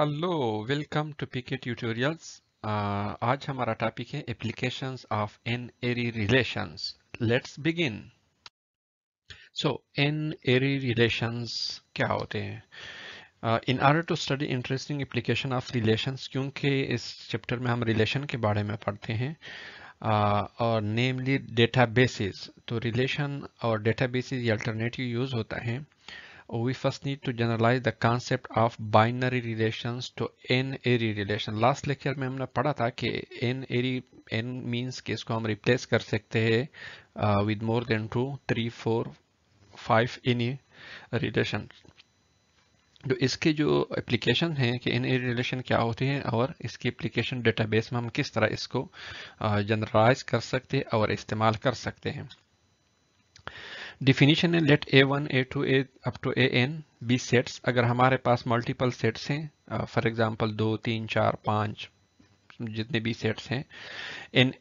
Hello welcome to PK tutorials आज हमारा topic है applications of n ary relations let's begin so n ary relations क्या होते हैं? In order to study interesting application of relations क्योंकि इस chapter में हम रिलेशन के बारे में पढ़ते हैं uh, और नेमली डेटाबेसेस तो रिलेशन और डेटाबेसेस ये अल्टरनेटिव यूज़ होता है। We first need to generalize the concept of binary relations to n array relation last lecture में हमने पढ़ा था कि n array n means कि इसको हम replace कर सकते हैं uh, with more than two three four five any relation तो इसके जो एप्लीकेशन हैं कि इन रिलेशन क्या होते हैं और इसकी एप्लीकेशन डेटाबेस में हम किस तरह इसको जनरलाइज uh, कर सकते हैं और इस्तेमाल कर सकते हैं डिफिनीशन है let A one A two A up to A n be sets अगर हमारे पास मल्टीपल सेट्स हैं फॉर एग्जांपल दो, तीन, चार, पाँच, जितने भी सेट्स हैं इन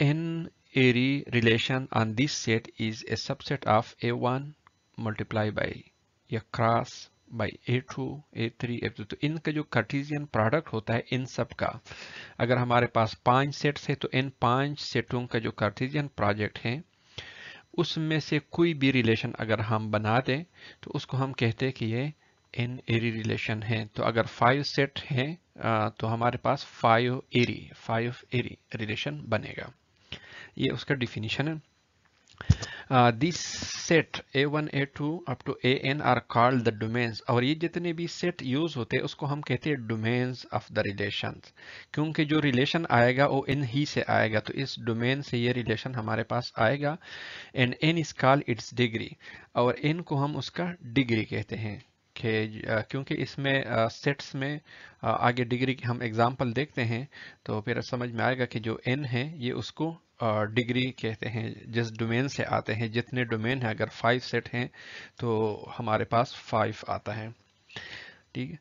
n ary relation on this set is a subset of A one multiply by या cross by A two A three A तो इनका जो कार्टिजियन प्रोडक्ट होता है, इन सब का, अगर हमारे पास पाँच सेट्स है तो इन पाँच सेटों का जो कार्टिजियन प्रोजेक्ट है उसमें से कोई भी रिलेशन अगर हम बना दें तो उसको हम कहते हैं कि ये एन एरी रिलेशन है। तो अगर फाइव सेट है तो हमारे पास five ary five ary relation बनेगा। ये उसका डिफिनीशन है। This set A one a1 a2 up to an are called the domains. और ये जितने भी सेट यूज़ होते हैं, उसको हम कहते हैं डोमेन्स ऑफ़ द रिलेशन क्योंकि जो रिलेशन आएगा, वो इन ही से आएगा. तो इस डोमेन से ये रिलेशन हमारे पास आएगा. And n is called its degree और एन को हम उसका डिग्री कहते हैं. क्योंकि इसमें सेट्स में आगे डिग्री की हम एग्जांपल देखते हैं तो फिर समझ में आएगा कि जो एन है, ये उसको डिग्री कहते हैं, जिस डोमेन से आते हैं, जितने डोमेन है, अगर फाइव सेट हैं तो हमारे पास फाइव आता है। ठीक है?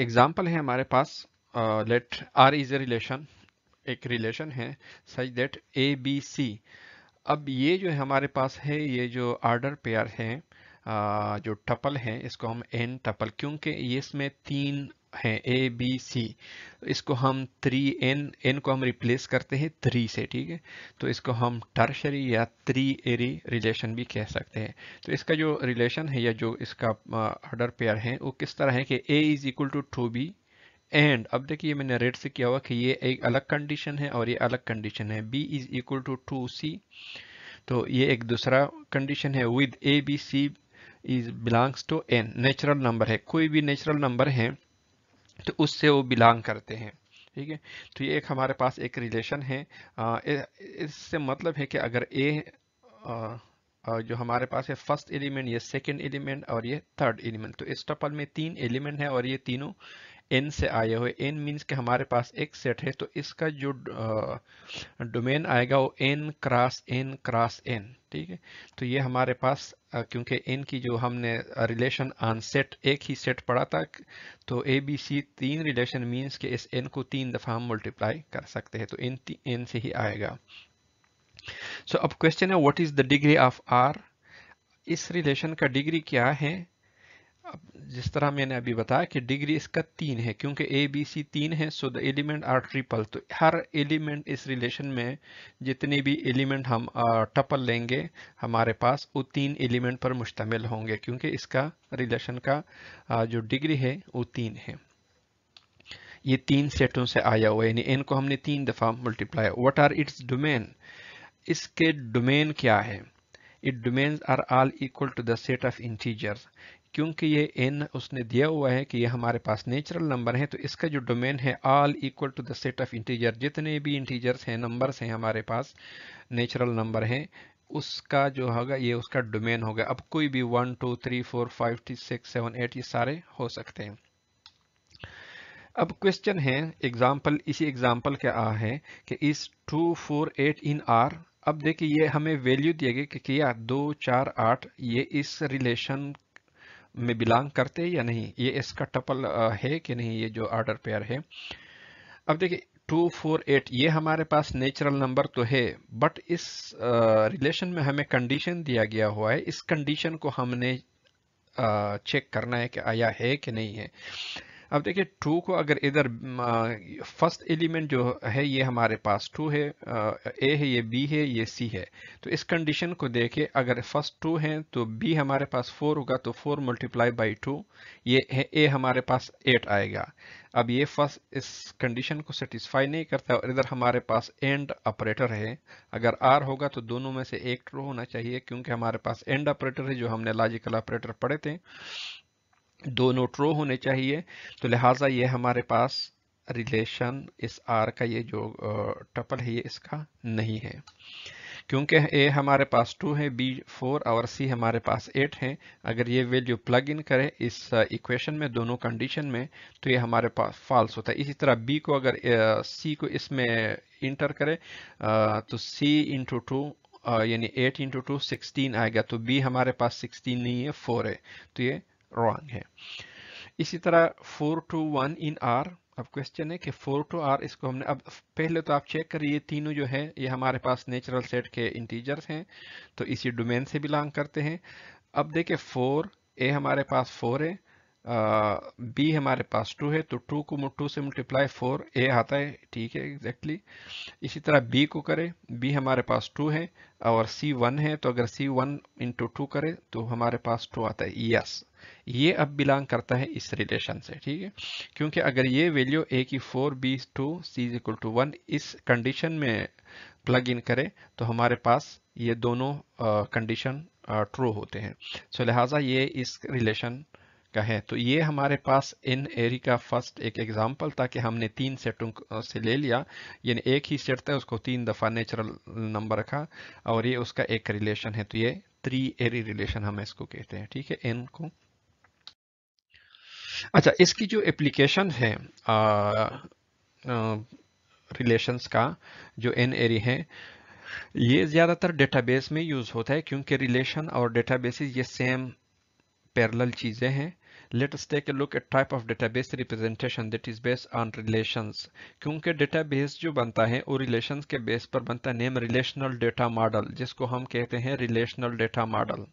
एग्ज़ाम्पल है हमारे पास let R is a relation एक रिलेशन है सच दैट ए बी सी अब ये जो है हमारे पास है, ये जो आर्डर पेयर है जो टपल है, इसको हम एन टपल क्योंकि ये इसमें तीन हैं ए बी सी इसको हम थ्री एन एन को हम रिप्लेस करते हैं थ्री से, ठीक है? तो इसको हम टर्शरी या थ्री एरी रिलेशन भी कह सकते हैं। तो इसका जो रिलेशन है या जो इसका ऑर्डर पेयर है, वो किस तरह है कि A is equal to two B and अब देखिए मैंने रेड से किया हुआ कि ये एक अलग कंडीशन है और ये अलग कंडीशन है। B is equal to two C तो ये एक दूसरा कंडीशन है with A B C is belongs to an natural number है। कोई भी नेचुरल नंबर है तो उससे वो बिलोंग करते हैं। ठीक है? तो ये एक हमारे पास एक रिलेशन है। इससे मतलब है कि अगर ए जो हमारे पास है, फ़र्स्ट एलिमेंट, ये सेकंड एलिमेंट और ये थर्ड एलिमेंट तो इस टपल में तीन एलिमेंट है और ये तीनों एन से आए हुए एन मीन्स के हमारे पास एक सेट है तो इसका जो डोमेन आएगा वो n cross n cross n ठीक है? तो ये हमारे पास क्योंकि एन की जो हमने रिलेशन ऑन सेट एक ही सेट पढ़ा था तो ए बी सी तीन रिलेशन मीन्स के इस एन को तीन दफ़ा हम मल्टीप्लाई कर सकते हैं तो एन एन से ही आएगा। सो so, अब क्वेश्चन है what is the degree of R इस रिलेशन का डिग्री क्या है? अब जिस तरह मैंने अभी बताया कि डिग्री इसका तीन है, क्योंकि ए बी सी तीन है so the element are triple तो हर एलिमेंट इस रिलेशन में जितने भी एलिमेंट हम टपल लेंगे हमारे पास, वो तीन एलिमेंट पर मुश्तमिल होंगे, क्योंकि इसका रिलेशन का जो डिग्री है, वो तीन है। ये तीन सेटों से आया हुआ यानी इनको हमने तीन दफ़ा multiply what are its domain इसके डोमेन क्या है? It domains are all equal to the set of integers क्योंकि ये एन उसने दिया हुआ है कि ये हमारे पास नेचुरल नंबर है तो इसका जो डोमेन है all equal to the set of integer जितने भी इंटीजर्स हैं नंबर्स हैं हमारे पास नेचुरल नंबर हैं, उसका जो होगा, ये उसका डोमेन होगा। अब कोई भी one two three four five six seven eight ये सारे हो सकते हैं। अब क्वेश्चन है एग्ज़ाम्पल इसी एग्ज़ाम्पल क्या आ है कि is two four eight in R अब देखिए, ये हमें वैल्यू दिए गए कि किया? दो, चार, आठ, ये इस रिलेशन में बिलोंग करते या नहीं? ये इसका टपल है कि नहीं? ये जो ऑर्डर पेयर है। अब देखिए टू फोर एट ये हमारे पास नेचुरल नंबर तो है बट इस रिलेशन में हमें कंडीशन दिया गया हुआ है। इस कंडीशन को हमने चेक करना है कि आया है कि नहीं है। अब देखिए टू को अगर इधर फ़र्स्ट एलिमेंट जो है, ये हमारे पास टू है ए है, ये बी है, ये सी है। तो इस कंडीशन को देखे अगर फ़र्स्ट टू है तो बी हमारे पास फोर होगा तो फोर मल्टीप्लाई बाई टू ये ए हमारे पास एट आएगा। अब ये फ़र्स्ट इस कंडीशन को सेटिस्फाई नहीं करता, और इधर हमारे पास एंड ऑपरेटर है। अगर आर होगा तो दोनों में से एक ट्रू होना चाहिए, क्योंकि हमारे पास एंड ऑपरेटर है, जो हमने लॉजिकल ऑपरेटर पढ़े थे। दोनों ट्रो होने चाहिए। तो लिहाजा ये हमारे पास रिलेशन इस आर का ये जो टपल है, ये इसका नहीं है। क्योंकि ए हमारे पास टू है बी फोर और सी हमारे पास एट है। अगर ये वैल्यू प्लग इन करें इस इक्वेशन में, दोनों कंडीशन में तो ये हमारे पास फॉल्स होता है। इसी तरह बी को अगर सी को इसमें इंटर करें तो सी इंटू टू यानी एट इंटू टू सिक्सटीन आएगा। तो बी हमारे पास सिक्सटीन नहीं है फोर है। तो ये रॉन्ग है। इसी तरह four two one in R अब क्वेश्चन है कि फोर टू आर इसको हमने, अब पहले तो आप चेक करिए, तीनों जो है, ये हमारे पास नेचुरल सेट के इंटीजर्स हैं तो इसी डोमेन से बिलोंग करते हैं। अब देखिए फोर ए हमारे पास फोर है बी हमारे पास टू है तो टू को टू से मल्टीप्लाई फोर ए आता है ठीक है एग्जैक्टली exactly. इसी तरह बी को करें बी हमारे पास टू है और सी वन है तो अगर सी वन इंटू टू करे तो हमारे पास टू आता है यस ये अब बिलोंग करता है इस रिलेशन से ठीक है? क्योंकि अगर ये वैल्यू ए की four B two C is equal to one इस कंडीशन में प्लग इन करे तो हमारे पास ये दोनों कंडीशन ट्रू होते हैं। सो so, लिहाजा ये इस रिलेशन का है। तो ये हमारे पास इन एरी का फ़र्स्ट एक एग्जांपल था कि हमने तीन सेटों से ले लिया। यानी एक ही सेट था, उसको तीन दफ़ा नेचुरल नंबर रखा और ये उसका एक रिलेशन है। तो ये थ्री एरी रिलेशन हम इसको कहते हैं, ठीक है? एन को अच्छा इसकी जो एप्लीकेशन है रिलेशंस का जो एन एरी है, ये ज़्यादातर डेटाबेस में यूज़ होता है क्योंकि रिलेशन और डेटाबेसेस ये सेम पैरेलल चीज़ें हैं। Let us take a look at type of database representation that is based on relations क्योंकि database जो बनता है वो relations के बेस पर बनता है नेम relational data model जिसको हम कहते हैं relational data model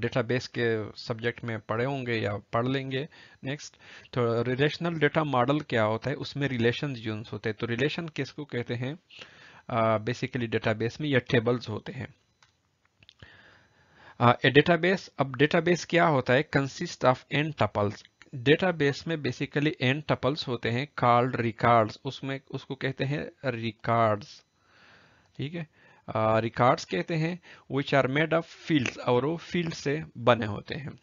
डेटाबेस के सब्जेक्ट में पढ़े होंगे या पढ़ लेंगे नेक्स्ट तो रिलेशनल डेटा मॉडल क्या होता है उसमें रिलेशन यूज़ होते हैं तो रिलेशन किसको कहते हैं बेसिकली डेटाबेस में या टेबल्स होते हैं डेटाबेस अब डेटाबेस क्या होता है? Consist of n tuples database में बेसिकली एन टपल्स होते हैं कार्ड रिकॉर्ड्स उसमें उसको कहते हैं रिकॉर्ड्स ठीक है? रिकॉर्ड्स uh, कहते हैं which are made of fields और वो फ़ील्ड से बने होते हैं।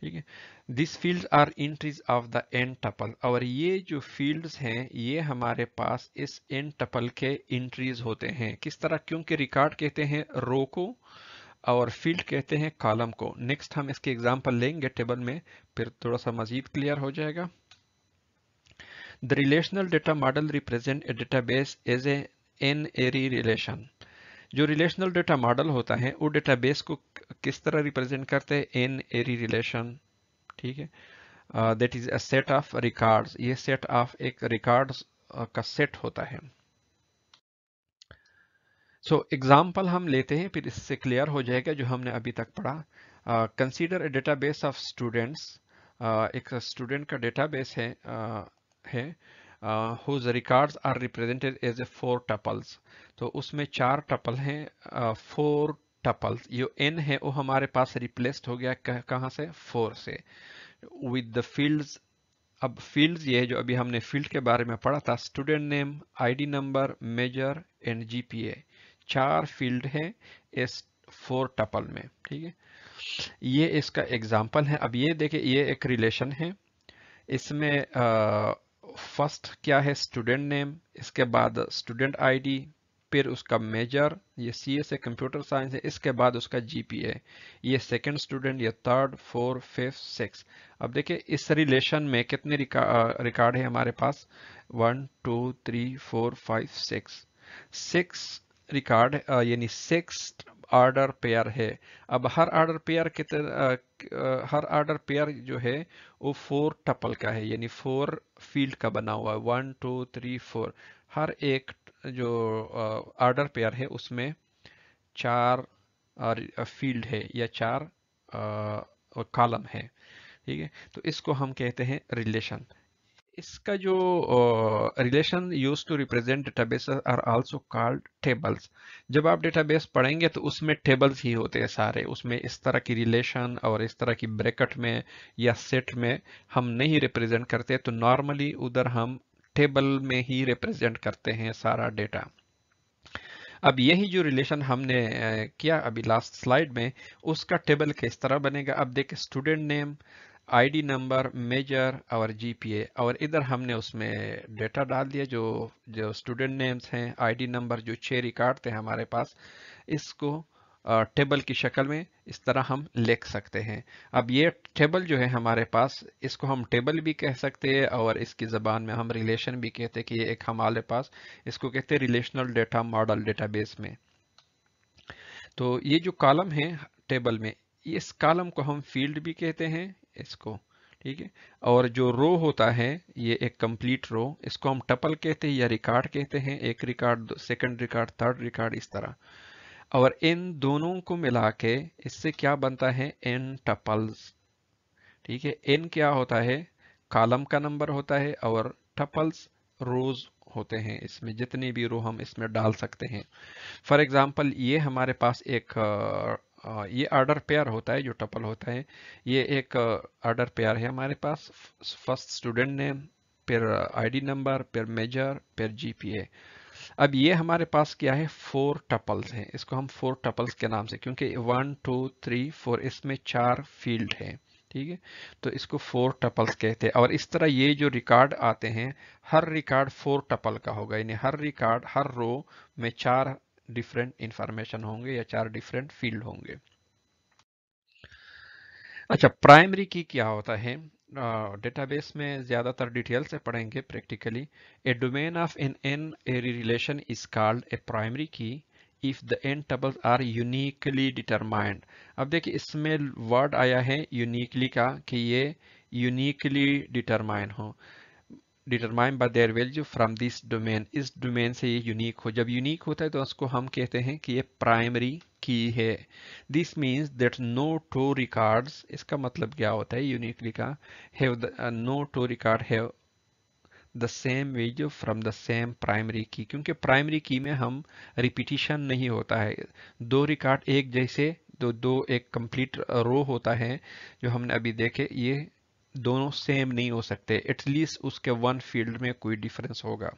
ठीक है? This field are entries of the n tuple और ये जो फील्ड्स हैं, ये हमारे पास इस एन टपल के इंट्रीज होते हैं। किस तरह? क्योंकि रिकॉर्ड कहते हैं रो को और फ़ील्ड कहते हैं कॉलम को। नेक्स्ट हम इसके एग्ज़ाम्पल लेंगे टेबल में, फिर थोड़ा सा मजीद क्लियर हो जाएगा। The relational data model represent a database as a n ary relation जो रिलेशनल डेटा मॉडल होता है वो डेटाबेस को किस तरह रिप्रेजेंट करते हैं? एन एरी रिलेशन ठीक है? That is a set of records ये सेट ऑफ़ एक रिकॉर्ड्स uh, का सेट होता है। सो so, एग्ज़ाम्पल हम लेते हैं फिर इससे क्लियर हो जाएगा जो हमने अभी तक पढ़ा। Consider a database of students एक स्टूडेंट का डेटाबेस है uh, है। Whose records are represented as a four tuples तो उसमें चार टपल हैं फोर टपल्स जो एन है, वो हमारे पास रिप्लेस्ड हो गया कहाँ से? फोर से. विद द फील्ड्स अब फील्ड्स ये जो अभी हमने फ़ील्ड के बारे में पढ़ा था student name ID number major and GPA चार फ़ील्ड है इस फोर टपल में, ठीक है? ये इसका एग्ज़ाम्पल है। अब ये देखिए, ये एक रिलेशन है। इसमें फ़र्स्ट क्या है स्टूडेंट नेम, इसके बाद स्टूडेंट आईडी, फिर उसका मेजर, ये C S A computer science है, इसके बाद उसका जीपीए ये सेकंड स्टूडेंट ये थर्ड फोर फिफ्थ सिक्स अब देखिए, इस रिलेशन में कितने रिकॉर्ड है हमारे पास? One two three four five six six record यानी सिक्स ऑर्डर पेयर है। अब हर ऑर्डर पेयर कितने हर ऑर्डर पेयर जो है, वो फोर टपल का है, यानी फोर फ़ील्ड का बना हुआ है। वन टू थ्री फोर हर एक जो ऑर्डर पेयर है, उसमें चार फ़ील्ड है या चार कॉलम है। ठीक है? तो इसको हम कहते हैं रिलेशन इसका जो relation use to represent database are also called tables जब आप डेटाबेस पढ़ेंगे तो उसमें टेबल्स ही होते हैं सारे। उसमें इस तरह की रिलेशन और इस तरह की ब्रैकेट में या सेट में हम नहीं रिप्रेजेंट करते तो नॉर्मली उधर हम टेबल में ही रिप्रेजेंट करते हैं सारा डेटा अब यही जो रिलेशन हमने किया अभी लास्ट स्लाइड में, उसका टेबल किस तरह बनेगा? अब देखिए student name ID number major और जीपीए और इधर हमने उसमें डेटा डाल दिया जो जो स्टूडेंट नेम्स हैं आईडी नंबर जो छः रिकॉर्ड थे हमारे पास, इसको टेबल की शक्ल में इस तरह हम लिख सकते हैं। अब ये टेबल जो है हमारे पास, इसको हम टेबल भी कह सकते हैं और इसकी ज़बान में हम रिलेशन भी कहते हैं कि ये एक हमारे पास, इसको कहते हैं रिलेशनल डेटा मॉडल डेटाबेस में। तो ये जो कॉलम है टेबल में, इस कॉलम को हम फ़ील्ड भी कहते हैं इसको, ठीक है? और जो रो होता है, ये एक कंप्लीट रो, इसको हम टपल कहते हैं या रिकॉर्ड कहते हैं, एक record second record third record इस तरह। और इन दोनों को मिला के इससे क्या बनता है? एन टपल्स ठीक है? एन क्या होता है? कॉलम का नंबर होता है और टपल्स रोज होते हैं। इसमें जितनी भी रो हम इसमें डाल सकते हैं। फॉर एग्ज़ाम्पल ये हमारे पास एक ये ऑर्डर पेयर होता है, जो टपल होता है, ये एक ऑर्डर पेयर है हमारे पास। फ़र्स्ट स्टूडेंट नेम फिर आईडी नंबर फिर मेजर फिर जीपीए अब ये हमारे पास क्या है? फोर टपल्स हैं। इसको हम फोर टपल्स के नाम से, क्योंकि वन टू थ्री फोर इसमें चार फ़ील्ड है, ठीक है? तो इसको फोर टपल्स कहते हैं। और इस तरह ये जो रिकॉर्ड आते हैं, हर रिकॉर्ड फोर टपल का होगा। यानी हर रिकॉर्ड हर रो में चार डिफरेंट इंफॉर्मेशन होंगे या चार डिफरेंट फ़ील्ड होंगे। अच्छा प्राइमरी की क्या होता है? डेटाबेस uh, में ज़्यादातर डिटेल से पढ़ेंगे practically a domain of an n ary relation is called a primary key if the n tuples are uniquely determined अब देखिए इसमें वर्ड आया है यूनिकली का कि ये यूनिकली डिटरमाइन हो। Determine by their value from this domain इस डोमेन से ये यूनिक हो। जब यूनिक होता है तो उसको हम कहते हैं कि ये प्राइमरी की है। This means that no two records इसका मतलब क्या होता है यूनिकली का? Have no two record have the same value from the same primary key क्योंकि प्राइमरी की में हम रिपीटिशन नहीं होता है। दो रिकॉर्ड एक जैसे दो दो एक कंप्लीट रो होता है, जो हमने अभी देखे, ये दोनों सेम नहीं हो सकते। एटलीस्ट उसके वन फ़ील्ड में कोई डिफरेंस होगा।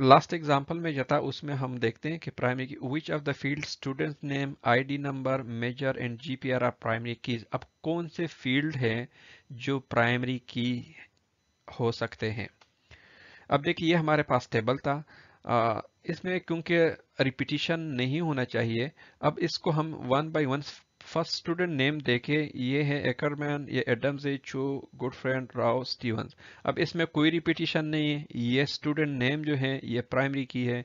लास्ट uh, एग्जांपल uh, में जता उसमें हम देखते हैं कि primary key which of the field student name ID number major and GPA are primary keys अब कौन से फ़ील्ड है जो प्राइमरी की हो सकते हैं? अब देखिए ये हमारे पास टेबल था। uh, इसमें क्योंकि रिपीटिशन नहीं होना चाहिए अब इसको हम one by one first student name देखे, ये है एकरमैन, ये एडम्स चो, गुड फ्रेंड राव स्टीवंस। अब इसमें कोई रिपीटिशन नहीं है, ये स्टूडेंट नेम जो है, ये प्राइमरी की है।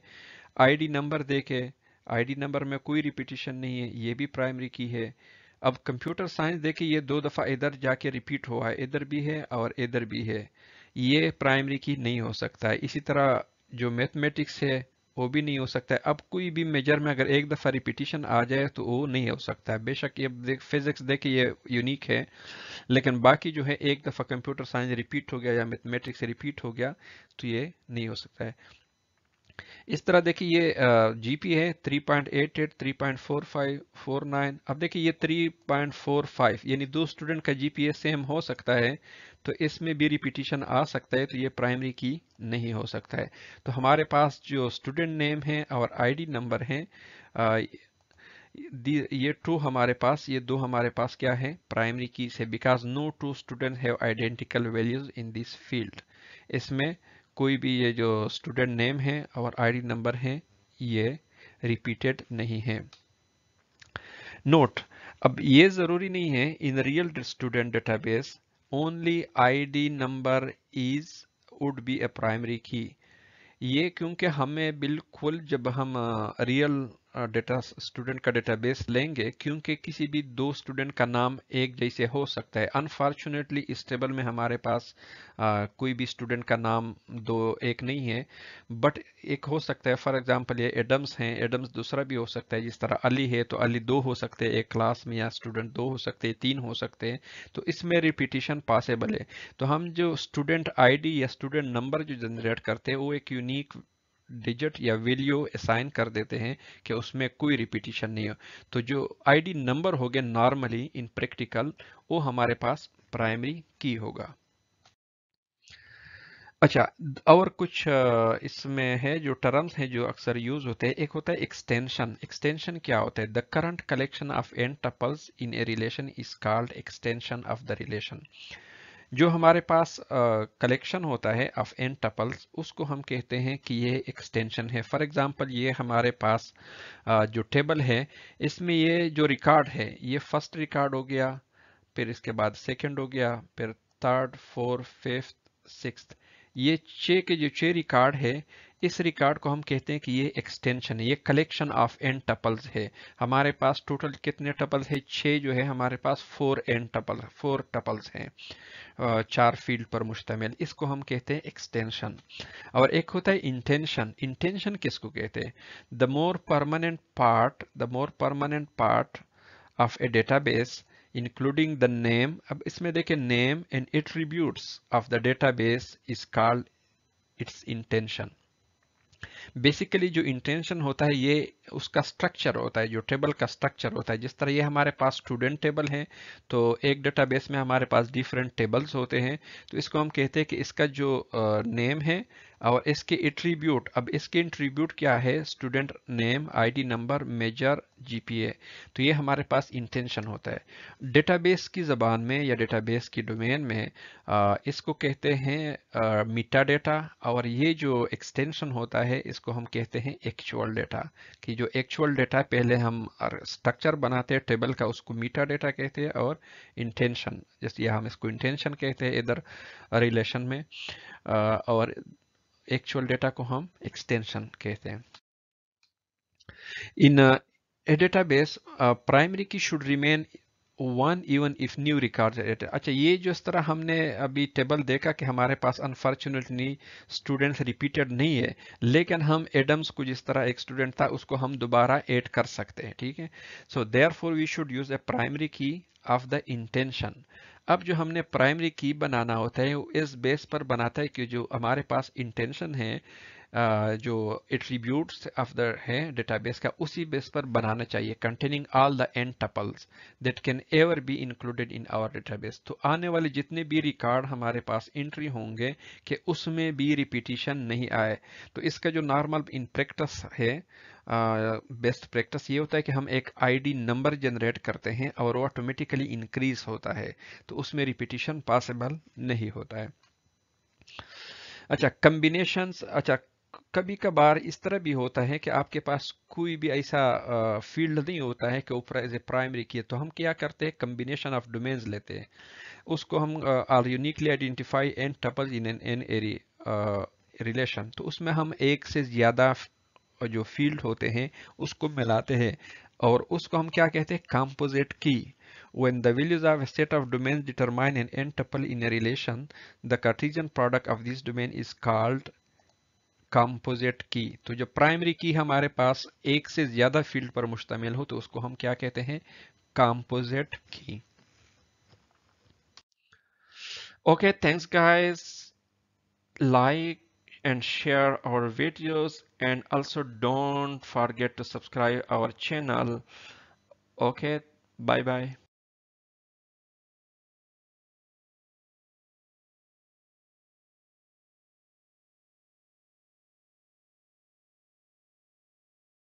आईडी नंबर देखे, आईडी नंबर में कोई रिपीटिशन नहीं है, ये भी प्राइमरी की है। अब कंप्यूटर साइंस देखे, ये दो दफ़ा इधर जाके रिपीट हुआ है, इधर भी है और इधर भी है। ये प्राइमरी की नहीं हो सकता है। इसी तरह जो मैथमेटिक्स है वो भी नहीं हो सकता है। अब कोई भी मेजर में अगर एक दफ़ा रिपीटिशन आ जाए तो वो नहीं हो सकता है। बेशक ये देख फिजिक्स देखिए ये यूनिक है, लेकिन बाकी जो है, एक दफ़ा कंप्यूटर साइंस रिपीट हो गया या मैथमेटिक्स रिपीट हो गया तो ये नहीं हो सकता है। इस तरह देखिए ये जीपी है 3.88, 3.45, 49 अब देखिए ये 3.45 यानी दो स्टूडेंट का जीपीए सेम हो सकता है तो इसमें भी रिपीटिशन आ सकता है तो ये प्राइमरी की नहीं हो सकता है। तो हमारे पास जो स्टूडेंट नेम है और आईडी नंबर है ये टू हमारे पास ये दो हमारे पास क्या है? प्राइमरी की से because no two student have identical values in this field इसमें कोई भी ये जो स्टूडेंट नेम है और आईडी नंबर है, ये रिपीटेड नहीं है। नोट अब ये ज़रूरी नहीं है in real student database only ID number is would be a primary key ये क्योंकि हमें बिल्कुल जब हम रियल डेटा स्टूडेंट का डेटाबेस लेंगे क्योंकि किसी भी दो स्टूडेंट का नाम एक जैसे हो सकता है। अनफॉर्चुनेटली इस टेबल में हमारे पास आ, कोई भी स्टूडेंट का नाम दो एक नहीं है। बट एक हो सकता है फॉर एग्जांपल ये एडम्स हैं। एडम्स दूसरा भी हो सकता है जिस तरह अली है तो अली दो हो सकते हैं एक क्लास में या स्टूडेंट दो हो सकते हैं तीन हो सकते हैं। तो इसमें रिपीटिशन पॉसिबल है। तो हम जो स्टूडेंट आईडी या स्टूडेंट नंबर जो जनरेट करते हैं वो एक यूनिक डिजिट या वैल्यू असाइन कर देते हैं कि उसमें कोई रिपीटिशन नहीं हो। तो जो आईडी नंबर हो गए नॉर्मली इन प्रैक्टिकल वो हमारे पास प्राइमरी की होगा। अच्छा और कुछ इसमें है जो टर्म्स हैं जो अक्सर यूज़ होते हैं। एक होता है एक्सटेंशन एक्सटेंशन क्या होता है? The current collection of n tuples in a relation is called extension of the relation जो हमारे पास कलेक्शन uh, होता है ऑफ़ एन टपल्स उसको हम कहते हैं कि ये एक्सटेंशन है। फॉर एग्जांपल ये हमारे पास uh, जो टेबल है इसमें ये जो रिकॉर्ड है ये फ़र्स्ट रिकॉर्ड हो गया फिर इसके बाद सेकंड हो गया फिर थर्ड फोर्थ फिफ्थ सिक्स ये छः के जो छः रिकॉर्ड है इस रिकॉर्ड को हम कहते हैं कि ये एक्सटेंशन है, ये कलेक्शन ऑफ़ एन टपल्स है। हमारे पास टोटल कितने टपल्स है? छह जो है, हमारे पास four n tuple four tuples हैं चार फ़ील्ड पर मुश्तमिल। इसको हम कहते हैं एक्सटेंशन और एक होता है इंटेंशन इंटेंशन किसको कहते हैं? The more permanent part the more permanent part of a database including the name, अब इसमें देखें, name and attributes of the database is called its intention basically जो इंटेंशन होता है ये उसका स्ट्रक्चर होता है, जो टेबल का स्ट्रक्चर होता है। जिस तरह ये हमारे पास स्टूडेंट टेबल है तो एक डेटाबेस में हमारे पास डिफरेंट टेबल्स होते हैं। तो इसको हम कहते हैं कि इसका जो नेम है और इसके एट्रीब्यूट अब इसके एट्रीब्यूट क्या है? Student name ID number major GPA तो ये हमारे पास इंटेंशन होता है। डेटाबेस की ज़बान में या डेटाबेस की डोमेन में इसको कहते हैं मीटा डेटा और ये जो एक्सटेंशन होता है, इसको हम कहते हैं एक्चुअल डेटा कि जो एक्चुअल डेटा पहले हम स्ट्रक्चर बनाते हैं टेबल का उसको मीटा डेटा कहते हैं और इंटेंशन जैसे हम इसको इंटेंशन कहते हैं इधर रिलेशन में और एक्चुअल डेटा को हम एक्सटेंशन कहते हैं। In a database primary key should remain one even if new record अच्छा ये जो इस तरह हमने अभी टेबल देखा कि हमारे पास अनफॉर्चुनेटली स्टूडेंट्स रिपीटेड नहीं है, लेकिन हम एडम्स को जिस तरह एक स्टूडेंट था, उसको हम दोबारा ऐड कर सकते हैं, ठीक है? So there four we should use a primary key of the intention अब जो हमने प्राइमरी की बनाना होता है, वो इस बेस पर बनाता है कि जो हमारे पास इंटेंशन है जो एट्रीब्यूट्स ऑफ़ द है डेटाबेस का उसी बेस पर बनाना चाहिए containing all the n tuples that can ever be included in our database तो आने वाले जितने भी रिकॉर्ड हमारे पास एंट्री होंगे कि उसमें भी रिपीटिशन नहीं आए। तो इसका जो नॉर्मल इन प्रैक्टिस है बेस्ट uh, प्रैक्टिस ये होता है कि हम एक आईडी नंबर जनरेट करते हैं और वो ऑटोमेटिकली इंक्रीज होता है। तो उसमें रिपीटिशन पॉसिबल नहीं होता है। अच्छा कम्बिनेशन अच्छा कभी कभार इस तरह भी होता है कि आपके पास कोई भी ऐसा फ़ील्ड नहीं होता है कि ऊपर एज ए प्राइमरी की तो हम क्या करते हैं? कम्बिनेशन ऑफ़ डोमेन्स लेते हैं। उसको हम are uniquely identify n tuple in an n ary relation तो उसमें हम एक से ज़्यादा जो फ़ील्ड होते हैं, उसको मिलाते हैं। और उसको हम क्या कहते हैं? कंपोजिट की when the values of a set of domains determine an n tuple in a relation, the Cartesian product of this domain is called composite key. तो जो प्राइमरी की हमारे पास एक से ज़्यादा फ़ील्ड पर मुश्तमिल हो तो उसको हम क्या कहते हैं? Composite key. Okay thanks guys like and share our videos and also don't forget to subscribe our channel okay bye bye